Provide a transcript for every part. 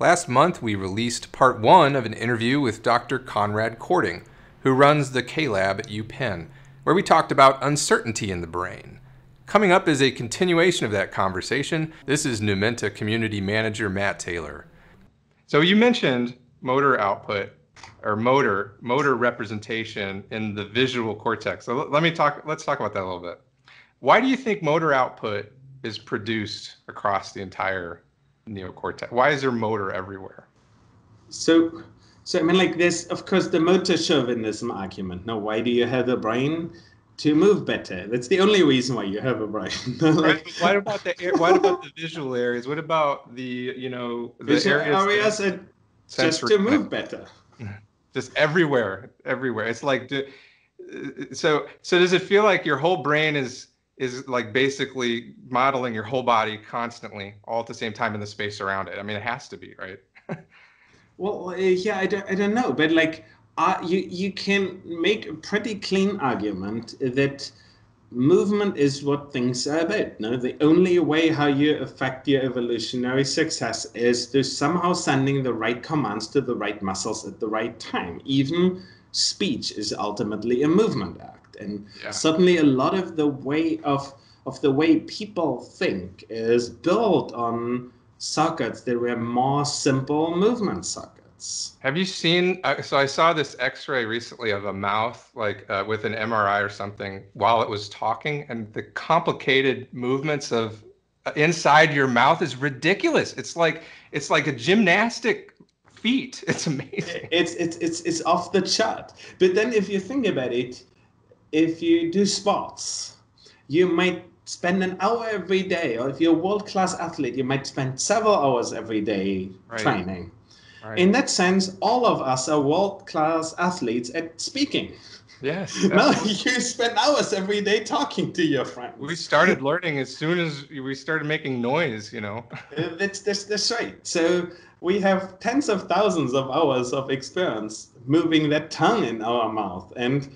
Last month, we released part one of an interview with Dr. Konrad Kording, who runs the K Lab at UPenn, where we talked about uncertainty in the brain. Coming up is a continuation of that conversation. This is Numenta Community Manager Matt Taylor. So you mentioned motor output or motor motor representation in the visual cortex. So let me talk. Let's talk about that a little bit. Why do you think motor output is produced across the entire neocortex? Why is there motor everywhere? So, so I mean, like this. Of course, the motor chauvinism argument. Now, why do you have the brain? to move better. That's the only reason why you have a brain. like, what about the what about the visual areas? What about the you know the visual areas, areas just to move better? Just everywhere, everywhere. It's like uh, so. So does it feel like your whole brain is is like basically modeling your whole body constantly, all at the same time in the space around it? I mean, it has to be, right? well, yeah, I don't, I don't know, but like uh, you you can make a pretty clean argument that movement is what things are about. No, the only way how you affect your evolutionary success is to somehow sending the right commands to the right muscles at the right time. Even speech is ultimately a movement act, and yeah. suddenly a lot of the way of of the way people think is built on sockets that were more simple movement sockets. Have you seen? Uh, so I saw this X-ray recently of a mouth, like uh, with an MRI or something, while it was talking, and the complicated movements of uh, inside your mouth is ridiculous. It's like it's like a gymnastic feat. It's amazing. It's it's it's it's off the chart. But then, if you think about it, if you do sports, you might spend an hour every day, or if you're a world-class athlete, you might spend several hours every day right. training Right. In that sense, all of us are world class athletes at speaking. Yes. no, you spend hours every day talking to your friends. We started learning as soon as we started making noise, you know. Uh, that's, that's, that's right. So we have tens of thousands of hours of experience moving that tongue in our mouth. And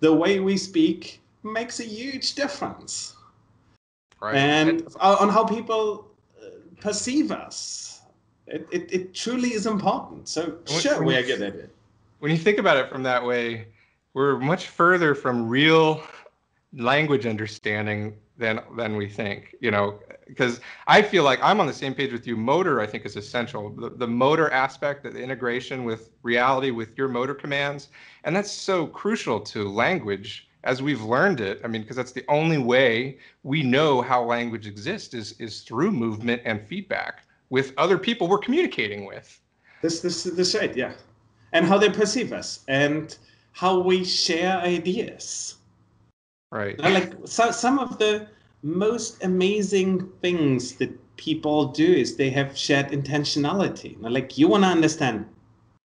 the way we speak makes a huge difference. Right. And on how people uh, perceive us it, it, it truly is important. So when, sure, we are good at it. When you think about it from that way, we're much further from real language understanding than than we think. You know, because I feel like I'm on the same page with you. Motor, I think, is essential. The, the motor aspect, the integration with reality, with your motor commands, and that's so crucial to language as we've learned it. I mean, because that's the only way we know how language exists is is through movement and feedback with other people we're communicating with. This, this, this right, yeah. And how they perceive us and how we share ideas. Right. Like so, some of the most amazing things that people do is they have shared intentionality. Like you want to understand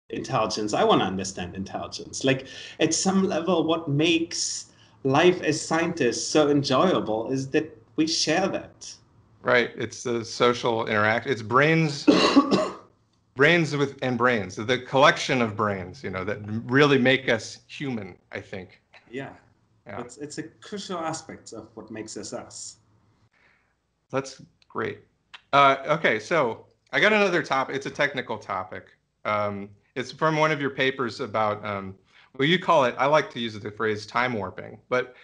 intelligence, I want to understand intelligence. Like at some level, what makes life as scientists so enjoyable is that we share that. Right. It's the social interact. It's brains, brains with and brains. The collection of brains, you know, that really make us human. I think. Yeah. Yeah. It's it's a crucial aspect of what makes us us. That's great. Uh, okay, so I got another topic. It's a technical topic. Um, it's from one of your papers about um, well, you call it. I like to use the phrase time warping, but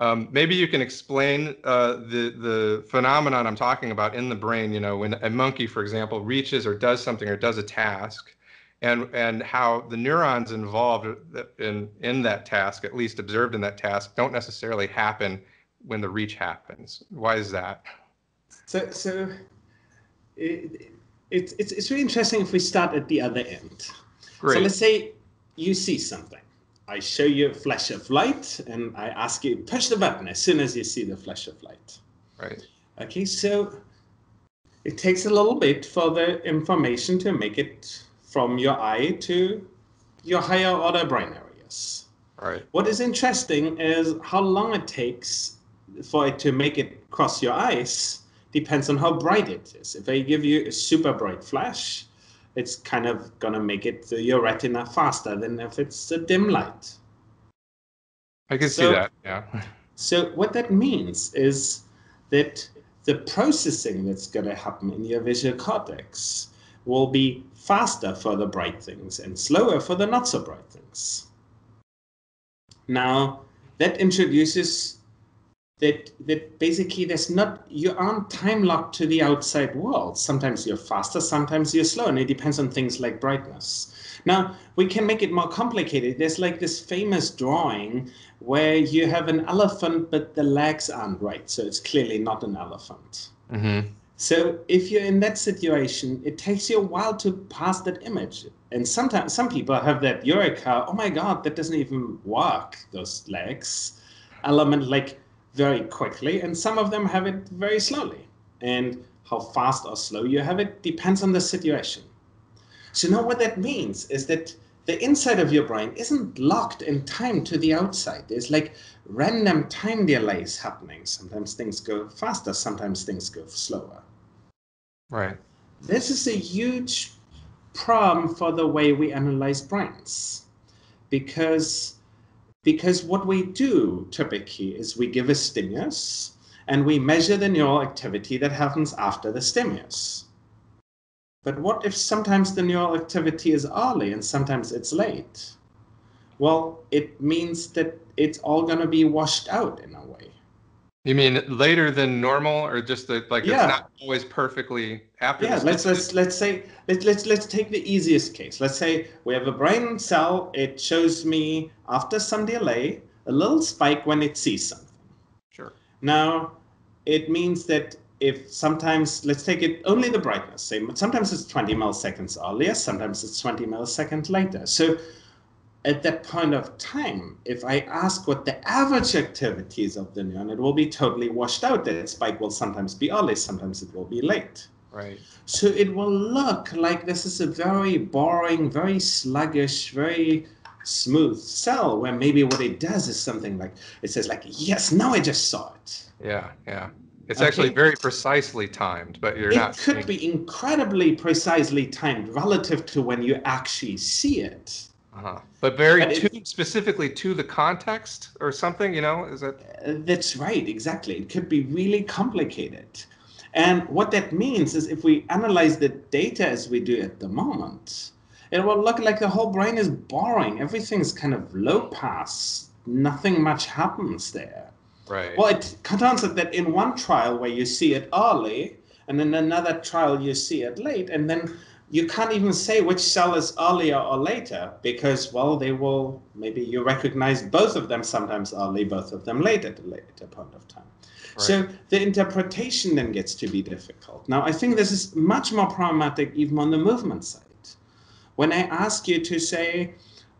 um, maybe you can explain uh, the the phenomenon I'm talking about in the brain. You know, when a monkey, for example, reaches or does something or does a task, and and how the neurons involved in in that task, at least observed in that task, don't necessarily happen when the reach happens. Why is that? So so it, it, it's it's really interesting if we start at the other end. Great. So let's say you see something I show you a flash of light and I ask you push the button as soon as you see the flash of light. Right. Okay, so it takes a little bit for the information to make it from your eye to your higher order brain areas. Right. What is interesting is how long it takes for it to make it cross your eyes depends on how bright it is. If I give you a super bright flash, it's kind of going to make it your retina faster than if it's a dim light. I can so, see that, yeah. So what that means is that the processing that's going to happen in your visual cortex will be faster for the bright things and slower for the not so bright things. Now, that introduces that that basically there's not you aren't time locked to the outside world. Sometimes you're faster, sometimes you're slow, and it depends on things like brightness. Now, we can make it more complicated. There's like this famous drawing where you have an elephant, but the legs aren't right. So it's clearly not an elephant. Mm-hmm. So if you're in that situation, it takes you a while to pass that image. And sometimes some people have that eureka, oh my God, that doesn't even work, those legs element like very quickly. And some of them have it very slowly. And how fast or slow you have it depends on the situation. So now what that means is that the inside of your brain isn't locked in time to the outside. There's like random time delays happening. Sometimes things go faster, sometimes things go slower. Right. This is a huge problem for the way we analyze brains. Because because what we do typically is we give a stimulus and we measure the neural activity that happens after the stimulus. But what if sometimes the neural activity is early and sometimes it's late? Well, it means that it's all going to be washed out in a way. You mean later than normal, or just the, like Yeah. it's not always perfectly after? Yeah, let's let's let's say let's let's let's take the easiest case. Let's say we have a brain cell. It shows me after some delay a little spike when it sees something. Sure. Now, it means that if sometimes, let's take it only the brightness, say sometimes it's 20 milliseconds earlier, sometimes it's 20 milliseconds later. So at that point of time, if I ask what the average activity is of the neuron, it will be totally washed out. That spike will sometimes be early, sometimes it will be late. Right. So it will look like this is a very boring, very sluggish, very smooth cell where maybe what it does is something like it says like, yes, now I just saw it. Yeah. Yeah. It's Okay. actually very precisely timed, but you're it not. could seeing- be incredibly precisely timed relative to when you actually see it. Uh-huh. But very But it- tuned specifically to the context or something. You know, is that? Uh, That's right, exactly. It could be really complicated. And what that means is if we analyze the data as we do at the moment, it will look like the whole brain is boring. Everything's kind of low pass. Nothing much happens there. Right. Well, it turns out that in one trial where you see it early, and in another trial you see it late, and then you can't even say which cell is earlier or later because, well, they will maybe you recognize both of them sometimes early, both of them late at a later point of time. So the interpretation then gets to be difficult. Now, I think this is much more problematic even on the movement side. When I ask you to say,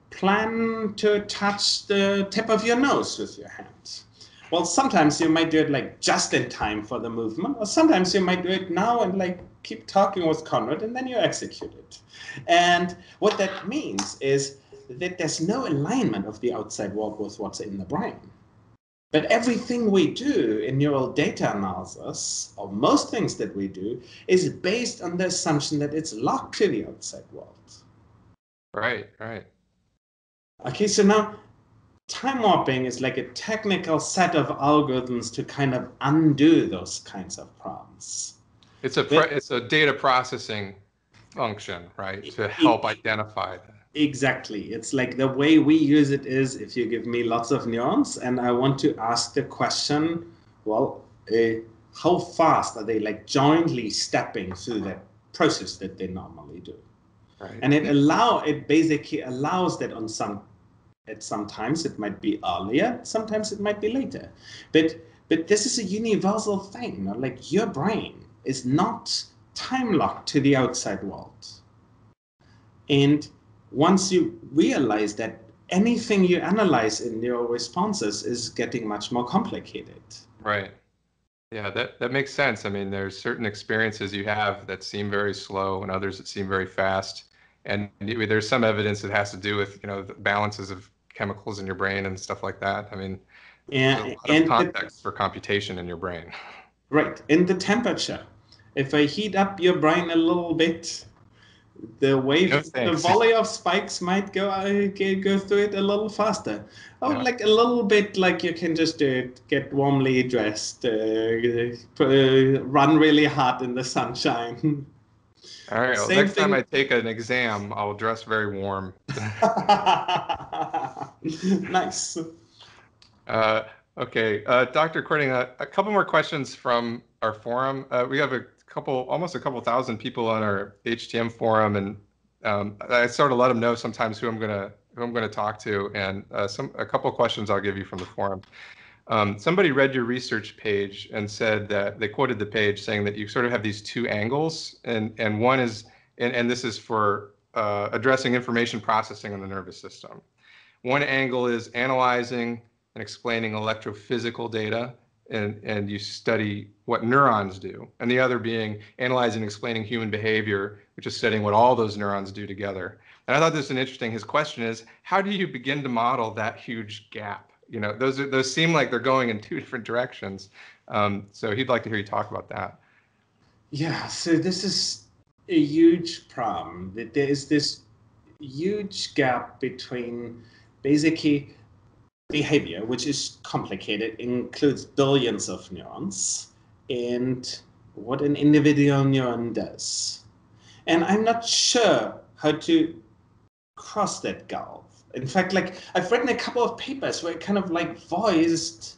plan to touch the tip of your nose with your hand. Well, sometimes you might do it like just in time for the movement, or sometimes you might do it now and like keep talking with Konrad and then you execute it. And what that means is that there's no alignment of the outside world with what's in the brain. But everything we do in neural data analysis, or most things that we do, is based on the assumption that it's locked to the outside world. Right. Right. Okay, so now time warping is like a technical set of algorithms to kind of undo those kinds of problems. It's a But- it's a data processing function, right, to help identify that. Exactly. It's like the way we use it is if you give me lots of neurons and I want to ask the question, well, uh, how fast are they like jointly stepping through that process that they normally do? Right. and it allow it basically allows that on some at sometimes it might be earlier sometimes it might be later but but this is a universal thing you know? like your brain is not time locked to the outside world and once you realize that anything you analyze in neural responses is getting much more complicated Right. Yeah, that, that makes sense. I mean, there's certain experiences you have that seem very slow and others that seem very fast. And there's some evidence that has to do with, you know, the balances of chemicals in your brain and stuff like that. I mean, and, lot and of the- context for computation in your brain. Right. And the temperature. If I heat up your brain a little bit, the wave, No the volley of spikes might go uh, go through it a little faster. Oh, Yeah. like a little bit, like you can just uh, get warmly dressed, uh, uh, run really hard in the sunshine. All right. Well, next time I take an exam, I'll dress very warm. nice. Uh, okay, uh, Dr. Kording, uh, a couple more questions from our forum. Uh, we have a couple, almost a couple thousand people on our HTM forum, and um, I sort of let them know sometimes who I'm gonna who I'm gonna talk to, and uh, some a couple questions I'll give you from the forum. Um, somebody read your research page and said that they quoted the page saying that you sort of have these two angles, and and one is, and, and this is for uh, addressing information processing in the nervous system. One angle is analyzing and explaining electrophysical data, and, and you study what neurons do. And the other being analyzing and explaining human behavior, which is studying what all those neurons do together. And I thought this was interesting. His question is, how do you begin to model that huge gap? You know, those are, those seem like they're going in two different directions. Um, so he'd like to hear you talk about that. Yeah, so this is a huge problem. That there is this huge gap between basically behavior, which is complicated, includes billions of neurons, and what an individual neuron does. And I'm not sure how to cross that gulf. In fact, like I've written a couple of papers where I kind of like voiced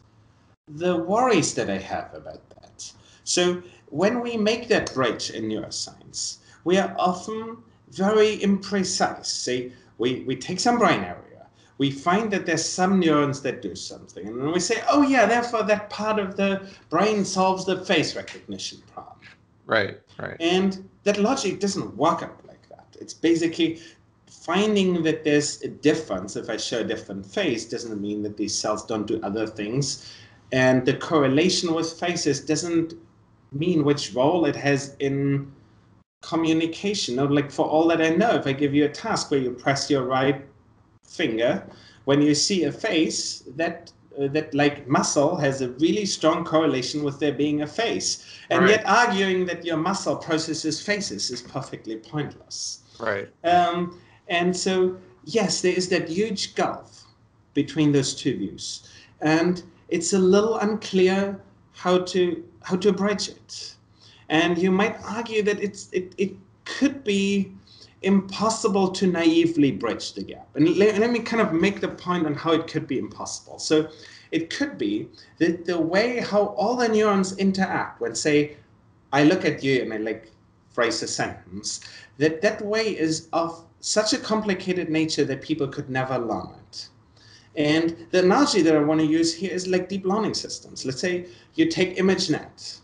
the worries that I have about that. So when we make that bridge in neuroscience, we are often very imprecise. Say we, we take some brain area, we find that there's some neurons that do something, and then we say, oh yeah, therefore that part of the brain solves the face recognition problem. Right, right. And that logic doesn't work out like that. It's basically finding that there's a difference. If I show a different face, doesn't mean that these cells don't do other things. And the correlation with faces doesn't mean which role it has in communication. No, like for all that I know, if I give you a task where you press your right finger, when you see a face, that uh, that like muscle has a really strong correlation with there being a face. And Right. yet arguing that your muscle processes faces is perfectly pointless. Right. Um, and so, yes, there is that huge gulf between those two views, and it's a little unclear how to how to bridge it. And you might argue that it's it, it could be impossible to naively bridge the gap. And let, let me kind of make the point on how it could be impossible. So it could be that the way how all the neurons interact when say I look at you and I like phrase a sentence, that that way is of such a complicated nature that people could never learn it. And the analogy that I want to use here is like deep learning systems. Let's say you take ImageNet,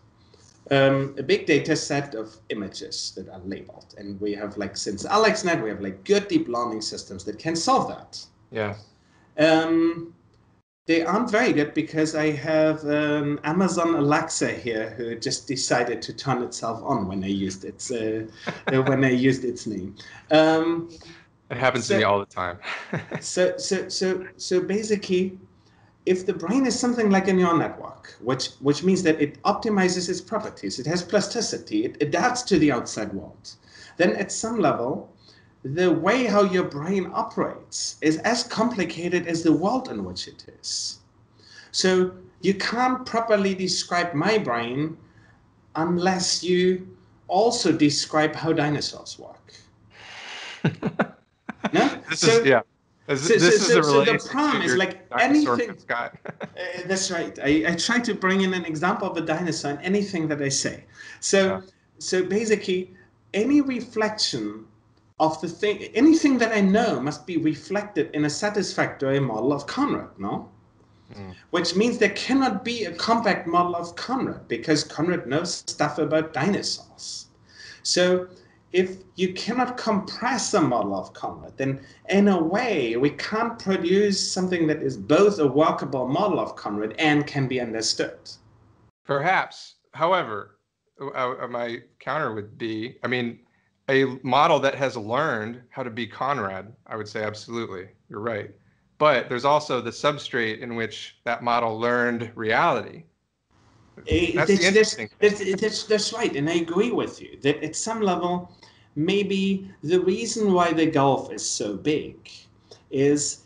um, a big data set of images that are labeled. And we have like, since AlexNet, we have like good deep learning systems that can solve that. Yeah. Um, they aren't very good because I have um, Amazon Alexa here who just decided to turn itself on when I used its uh, uh, when I used its name. Um, It happens to me all the time. so so so so basically, if the brain is something like a neural network, which which means that it optimizes its properties, it has plasticity, it adapts to the outside world, then at some level, the way how your brain operates is as complicated as the world in which it is. So you can't properly describe my brain unless you also describe how dinosaurs work. No? This So- is yeah. This, so- this so- is so the problem is like anything-. Uh, that's right. I, I try to bring in an example of a dinosaur in anything that I say. So, Yeah. so basically, any reflection of the thing, anything that I know must be reflected in a satisfactory model of Konrad, no? Mm. Which means there cannot be a compact model of Konrad because Konrad knows stuff about dinosaurs. So, if you cannot compress a model of Konrad, then in a way we can't produce something that is both a workable model of Konrad and can be understood. Perhaps. However, uh, uh, my counter would be, I mean, a model that has learned how to be Konrad, I would say absolutely. You're right. But there's also the substrate in which that model learned reality. That's the that's, interesting that's, that's, that's right, and I agree with you that at some level, maybe the reason why the gulf is so big is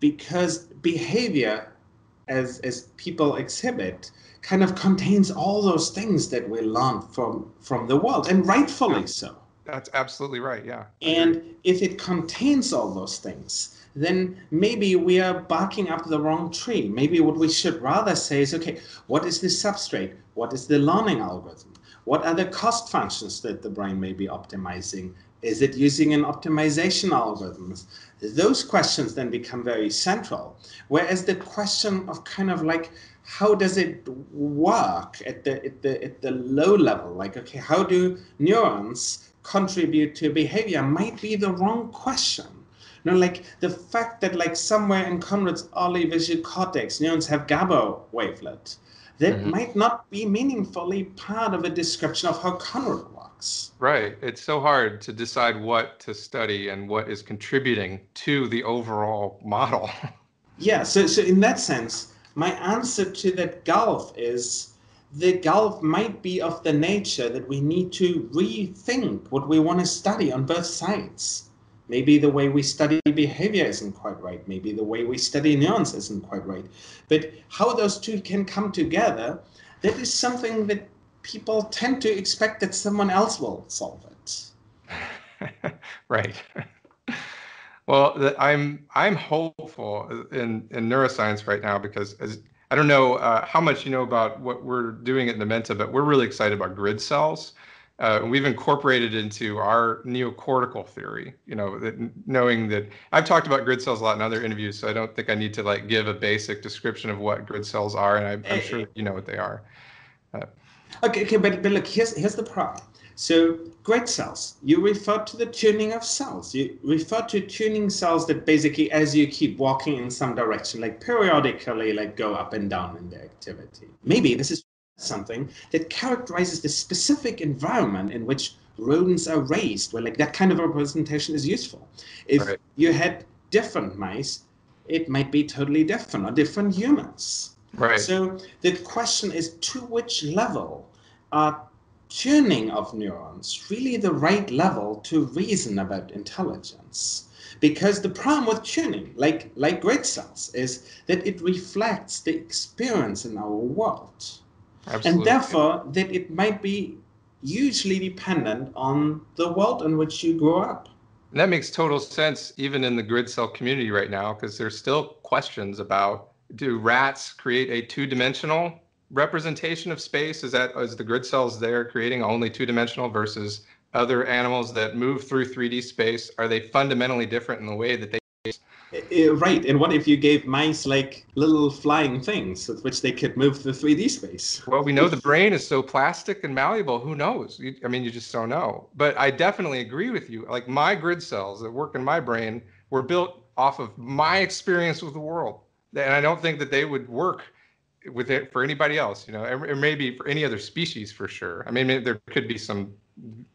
because behavior, as as people exhibit, kind of contains all those things that we learn from from the world, and rightfully so. That's absolutely right. Yeah. And if it contains all those things, then maybe we are barking up the wrong tree. Maybe what we should rather say is, okay, what is the substrate? What is the learning algorithm? What are the cost functions that the brain may be optimizing? Is it using an optimization algorithm? Those questions then become very central. Whereas the question of kind of like, how does it work at the, at the, at the low level? Like, okay, how do neurons contribute to behavior might be the wrong question. You know, like the fact that like somewhere in Konrad's early visual cortex, neurons have Gabor wavelet, that mm-hmm. might not be meaningfully part of a description of how Konrad works. Right. It's so hard to decide what to study and what is contributing to the overall model. yeah. So, so in that sense, my answer to that gulf is the gulf might be of the nature that we need to rethink what we want to study on both sides. Maybe the way we study behavior isn't quite right. Maybe the way we study neurons isn't quite right. But how those two can come together, that is something that people tend to expect that someone else will solve it. right. Well, I'm I'm hopeful in in neuroscience right now because as I don't know uh, how much you know about what we're doing at Numenta, but we're really excited about grid cells. Uh, we've incorporated into our neocortical theory, you know, that knowing that I've talked about grid cells a lot in other interviews, so I don't think I need to like give a basic description of what grid cells are, and I, am sure you know what they are. Uh, okay, okay, but, but look, here's here's the problem. So grid cells, you refer to the tuning of cells. You refer to tuning cells that basically, as you keep walking in some direction, like periodically, like go up and down in their activity. Maybe this is something that characterizes the specific environment in which rodents are raised, where like that kind of representation is useful. If right. you had different mice, it might be totally different, or different humans. Right. So the question is, to which level are tuning of neurons really the right level to reason about intelligence. Because the problem with tuning like like grid cells is that it reflects the experience in our world. Absolutely. and therefore that it might be hugely dependent on the world in which you grow up. And that makes total sense even in the grid cell community right now because there's still questions about do rats create a two-dimensional representation of space? Is that is the grid cells there creating only two dimensional versus other animals that move through 3D space? Are they fundamentally different in the way that they? Uh, right. And what if you gave mice like little flying things with which they could move through 3D space? Well, we know the brain is so plastic and malleable. Who knows? You, I mean, you just don't know. But I definitely agree with you. Like my grid cells that work in my brain were built off of my experience with the world. And I don't think that they would work with it for anybody else, you know, or maybe for any other species for sure. I mean, there could be some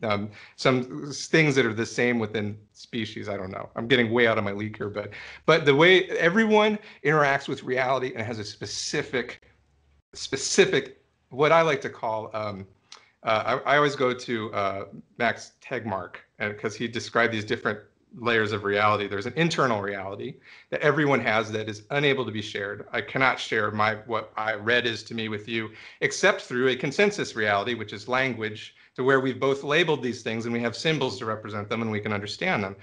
um, some things that are the same within species. I don't know. I'm getting way out of my league here, but but the way everyone interacts with reality and has a specific specific what I like to call. Um, uh, I, I, always go to uh, Max Tegmark because he described these different layers of reality. There's an internal reality that everyone has that is unable to be shared. I cannot share my what I read is to me with you, except through a consensus reality, which is language, to where we've both labeled these things and we have symbols to represent them and we can understand them.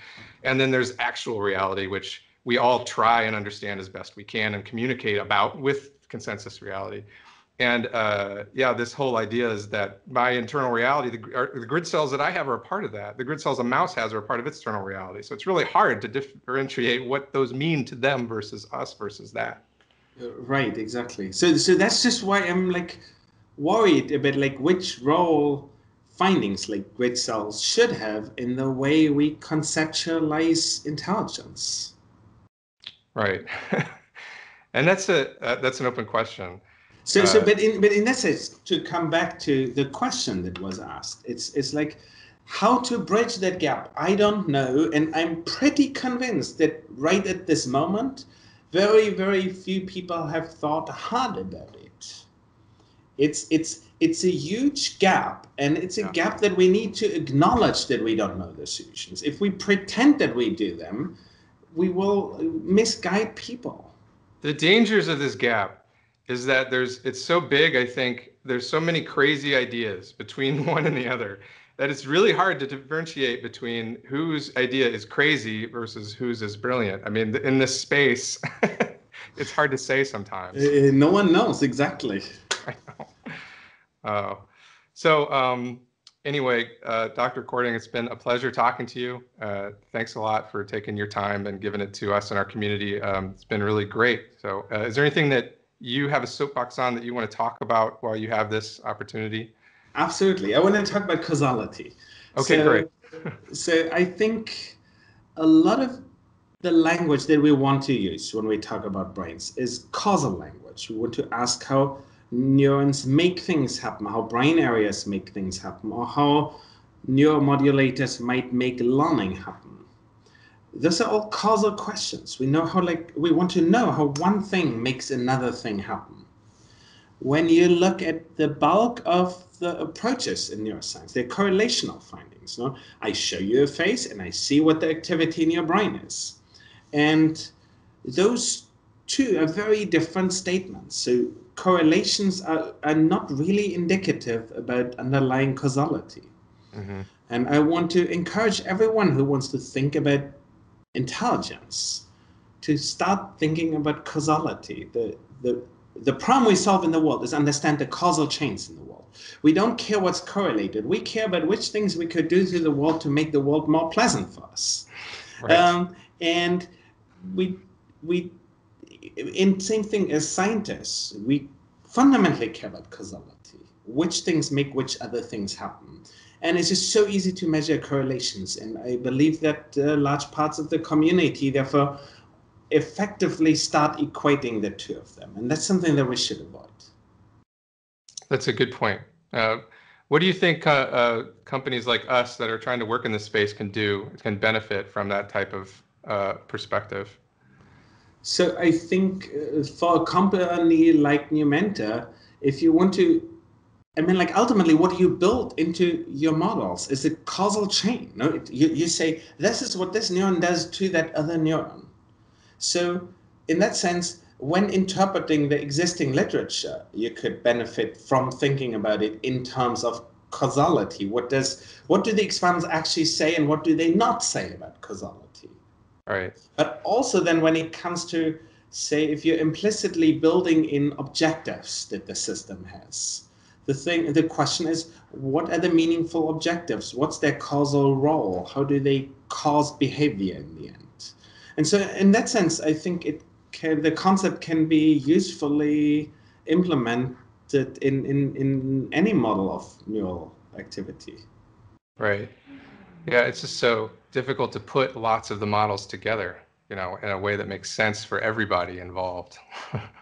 And then there's actual reality, which we all try and understand as best we can and communicate about with consensus reality. And uh, yeah, this whole idea is that my internal reality, the, the, grid cells that I have are a part of that. The grid cells a mouse has are a part of its internal reality. So it's really hard to differentiate what those mean to them versus us versus that. Uh, right, exactly. So, so that's just why I'm like worried about like which role findings like grid cells should have in the way we conceptualize intelligence. Right, and that's a uh, that's an open question. So, uh, so, but in but in essence, to come back to the question that was asked, it's it's like how to bridge that gap. I don't know, and I'm pretty convinced that right at this moment, very very few people have thought hard about it. It's it's it's a huge gap, and it's a yeah. gap that we need to acknowledge that we don't know the solutions. If we pretend that we do them, we will misguide people. The dangers of this gap is that there's it's so big i think there's so many crazy ideas between one and the other that it's really hard to differentiate between whose idea is crazy versus whose is brilliant. I mean, in this space, it's hard to say sometimes. Uh, no one knows exactly. I know. Uh, so um, anyway, uh, Dr. Kording, it's been a pleasure talking to you. Uh, thanks a lot for taking your time and giving it to us and our community. Um, it's been really great. So uh, is there anything that you have a soapbox on that you want to talk about while you have this opportunity? Absolutely. I want to talk about causality. Okay, so, great. so I think a lot of the language that we want to use when we talk about brains is causal language. We want to ask how neurons make things happen, how brain areas make things happen, or how neuromodulators might make learning happen. Those are all causal questions. We know how like we want to know how one thing makes another thing happen. When you look at the bulk of the approaches in neuroscience, they're correlational findings. No? I show you a face and I see what the activity in your brain is. And those two are very different statements. So correlations are, are not really indicative about underlying causality. Mm-hmm. And I want to encourage everyone who wants to think about intelligence to start thinking about causality. The, the, the problem we solve in the world is understand the causal chains in the world. We don't care what's correlated. We care about which things we could do to the world to make the world more pleasant for us. Right. Um, and we we in same thing as scientists, we fundamentally care about causality. Which things make which other things happen. And it's just so easy to measure correlations. And I believe that uh, large parts of the community, therefore, effectively start equating the two of them. And that's something that we should avoid. That's a good point. Uh, what do you think uh, uh companies like us that are trying to work in this space can do, can benefit from that type of uh, perspective? So I think uh, for a company like Numenta, if you want to, I mean, like ultimately, what you build into your models is a causal chain. No, you, you say this is what this neuron does to that other neuron. So in that sense, when interpreting the existing literature, you could benefit from thinking about it in terms of causality. What does what do the experiments actually say, and what do they not say about causality? Right. But also then when it comes to say if you're implicitly building in objectives that the system has, the thing the question is what are the meaningful objectives? What's their causal role? How do they cause behavior in the end? And so in that sense, I think it can, the concept can be usefully implemented in, in, in any model of neural activity. Right. Yeah, it's just so difficult to put lots of the models together, you know, in a way that makes sense for everybody involved.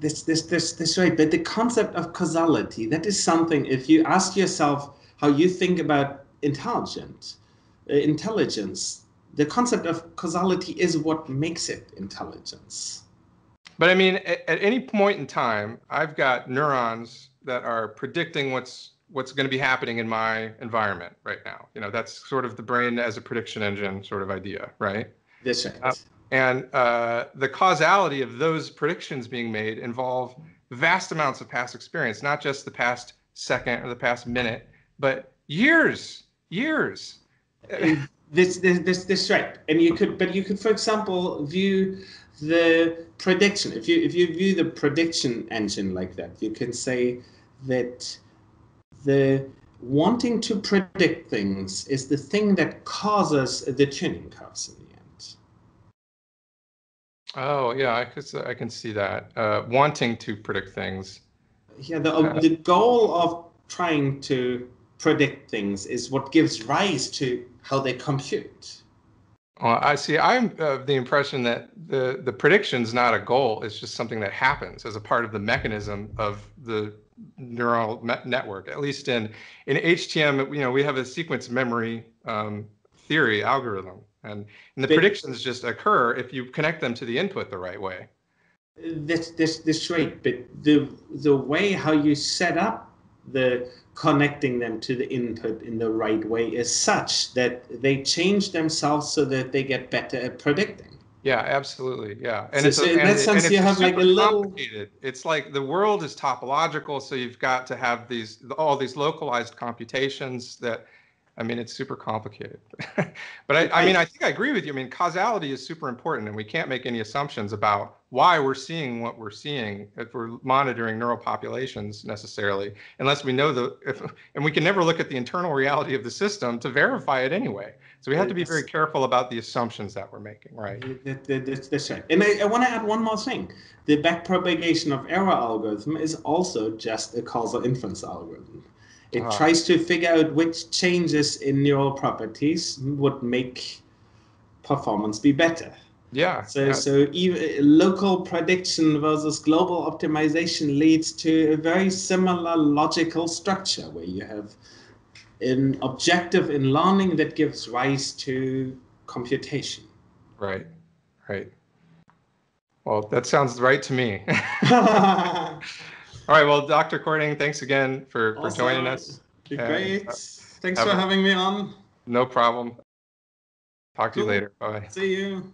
this, this, this, this, right. But the concept of causality, that is something, if you ask yourself how you think about intelligent, uh, intelligence, the concept of causality is what makes it intelligence. But I mean, at, at any point in time, I've got neurons that are predicting what's what's going to be happening in my environment right now. You know, that's sort of the brain as a prediction engine sort of idea, right? That's right. Uh, and uh, the causality of those predictions being made involve vast amounts of past experience, not just the past second or the past minute, but years, years. this, this, this, this right. And you could, but you could, for example, view the prediction. If you if you view the prediction engine like that, you can say that the wanting to predict things is the thing that causes the tuning curves in end. Oh yeah, I can I can see that. Uh, wanting to predict things. Yeah, the uh, the goal of trying to predict things is what gives rise to how they compute. Well, I see. I'm of the impression that the the prediction is not a goal; it's just something that happens as a part of the mechanism of the neural network. At least in in HTM, you know, we have a sequence memory um, theory algorithm, and, and the but, predictions just occur if you connect them to the input the right way. That's that's that's right. But the the way how you set up the connecting them to the input in the right way is such that they change themselves so that they get better at predicting. Yeah, absolutely. Yeah, and So- it's so in and that sense, you have, like, a little- It's like the world is topological, so you've got to have these all these localized computations that. I mean, it's super complicated. but I, I mean, I think I agree with you. I mean, causality is super important, and we can't make any assumptions about why we're seeing what we're seeing if we're monitoring neural populations necessarily, unless we know the. If, and we can never look at the internal reality of the system to verify it anyway. So we have to be very careful about the assumptions that we're making, right? That, that, that's, that's right. And I, I want to add one more thing. The backpropagation of error algorithm is also just a causal inference algorithm. It Ah. tries to figure out which changes in neural properties would make performance be better. Yeah. So, yeah. so even local prediction versus global optimization leads to a very similar logical structure where you have an objective in learning that gives rise to computation. Right. Right. Well, that sounds right to me. All right. Well, Dr. Kording, thanks again for, for joining us. Be And, great. uh, Thanks for a- having me on. No problem. Talk to you later. Bye. See you.